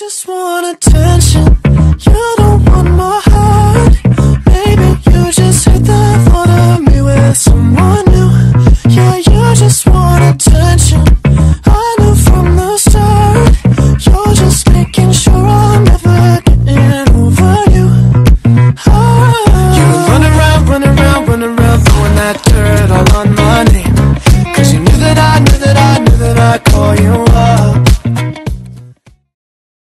just want attention. You don't want my heart. Maybe you just hate the thought of me with someone new. Yeah, you just want attention. I knew from the start. You're just making sure I'm never getting over you. Oh. You run around, run around, run around, throwing that dirt all on my name. Cause you knew that I knew that I.